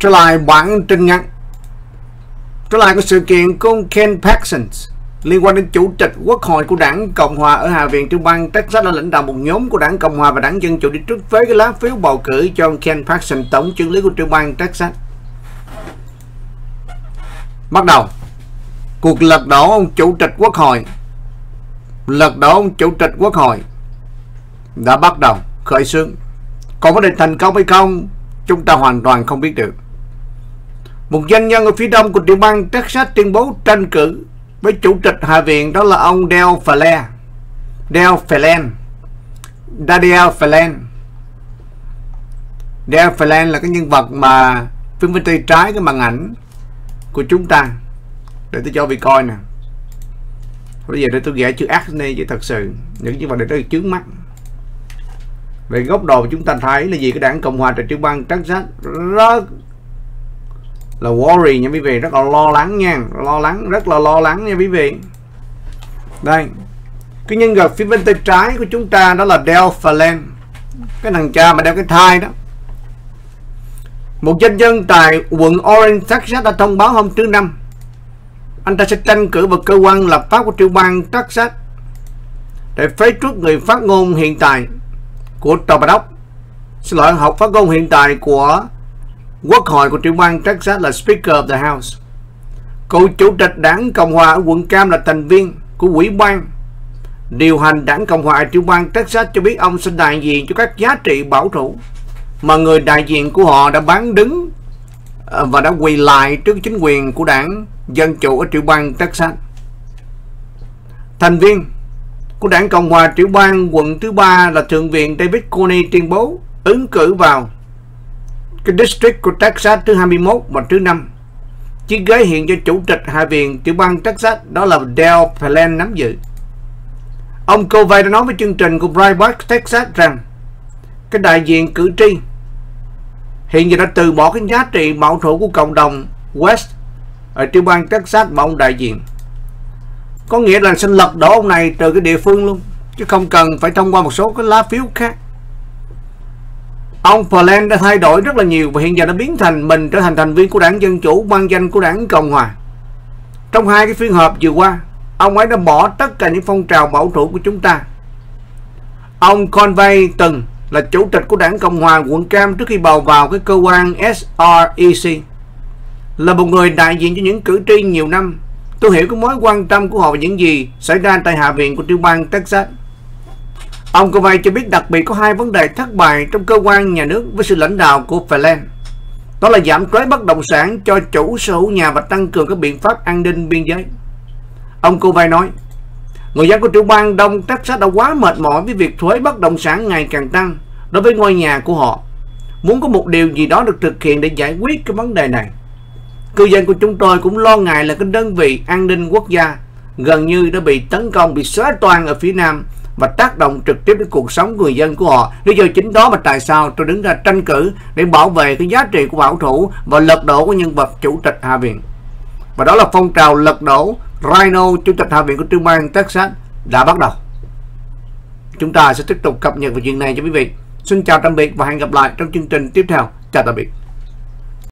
trở lại bản tin ngắn. Trở lại có sự kiện của ông Ken Paxson liên quan đến chủ tịch quốc hội của đảng Cộng hòa ở Hạ viện tiểu bang Texas đã lãnh đạo một nhóm của đảng Cộng hòa và đảng Dân chủ đi trước với cái lá phiếu bầu cử cho Ken Paxson tổng trưởng lý của tiểu bang Texas. Bắt đầu. Cuộc lật đổ ông chủ tịch quốc hội. Lật đổ ông chủ tịch quốc hội đã bắt đầu khởi xướng. Còn vấn đề thành công hay không, chúng ta hoàn toàn không biết được một doanh nhân ở phía đông của tiểu bang Texas tuyên bố tranh cử với chủ tịch Hạ viện đó là ông Dale Phelan, Dale Phelan, Daniel Phelan, Dale Phelan là cái nhân vật mà phim bên tay trái cái màn ảnh của chúng ta. Để tôi cho vị coi nè. Bây giờ để tôi vẽ chữ acne chứ thật sự những nhân vật này tôi chướng mắt. Về góc độ chúng ta thấy là gì cái đảng Cộng hòa tại tiểu bang Texas rất là worry nha quý vị, rất là lo lắng nha. Lo lắng, rất là lo lắng nha quý vị. Đây, cái nhân vật phía bên tay trái của chúng ta đó là Del cái thằng cha mà đeo cái thai đó. Một doanh nhân tại quận Orange, Texas đã thông báo hôm thứ năm. Anh ta sẽ tranh cử vào cơ quan lập pháp của tiểu bang Texas để phế truất người phát ngôn hiện tại của tòa bà đốc xin lỗi, học phát ngôn hiện tại của Quốc hội của tiểu bang Texas là Speaker of the House. Cựu chủ tịch đảng Cộng hòa ở quận Cam là thành viên của quỹ ban điều hành đảng Cộng hòa tiểu bang Texas cho biết ông sẽ đại diện cho các giá trị bảo thủ mà người đại diện của họ đã bán đứng ờ, và đã quỳ lại trước chính quyền của đảng Dân chủ ở tiểu bang Texas. Thành viên của đảng Cộng hòa tiểu bang quận thứ ba là Thượng viện David Coney tuyên bố ứng cử vào district của Texas thứ 21 và thứ 5. Chiếc ghế hiện cho chủ tịch Hạ viện tiểu bang Texas, đó là Dale Palin nắm giữ. Ông Covey đã nói với chương trình của Breitbart Texas rằng, cái đại diện cử tri hiện giờ đã từ bỏ cái giá trị bảo thủ của cộng đồng West ở tiểu bang Texas mà ông đại diện. Có nghĩa là xin lật đổ ông này từ cái địa phương luôn, chứ không cần phải thông qua một số cái lá phiếu khác Ông Poland đã thay đổi rất là nhiều và hiện giờ đã biến thành mình trở thành thành viên của đảng Dân Chủ mang danh của đảng Cộng Hòa. Trong hai cái phiên họp vừa qua, ông ấy đã bỏ tất cả những phong trào bảo thủ của chúng ta. Ông Conway từng là chủ tịch của đảng Cộng Hòa quận Cam trước khi bầu vào cái cơ quan SREC. Là một người đại diện cho những cử tri nhiều năm. Tôi hiểu cái mối quan tâm của họ về những gì xảy ra tại Hạ viện của tiểu bang Texas. Ông Covey cho biết đặc biệt có hai vấn đề thất bại trong cơ quan nhà nước với sự lãnh đạo của Phần Đó là giảm thuế bất động sản cho chủ sở hữu nhà và tăng cường các biện pháp an ninh biên giới. Ông Covey nói, người dân của tiểu bang Đông Texas đã quá mệt mỏi với việc thuế bất động sản ngày càng tăng đối với ngôi nhà của họ. Muốn có một điều gì đó được thực hiện để giải quyết cái vấn đề này. Cư dân của chúng tôi cũng lo ngại là cái đơn vị an ninh quốc gia gần như đã bị tấn công, bị xóa toàn ở phía nam và tác động trực tiếp đến cuộc sống người dân của họ. Lý do chính đó mà tại sao tôi đứng ra tranh cử để bảo vệ cái giá trị của bảo thủ và lật đổ của nhân vật chủ tịch Hạ viện. Và đó là phong trào lật đổ Rhino, chủ tịch Hạ viện của tiểu bang Texas đã bắt đầu. Chúng ta sẽ tiếp tục cập nhật về chuyện này cho quý vị. Xin chào tạm biệt và hẹn gặp lại trong chương trình tiếp theo. Chào tạm biệt.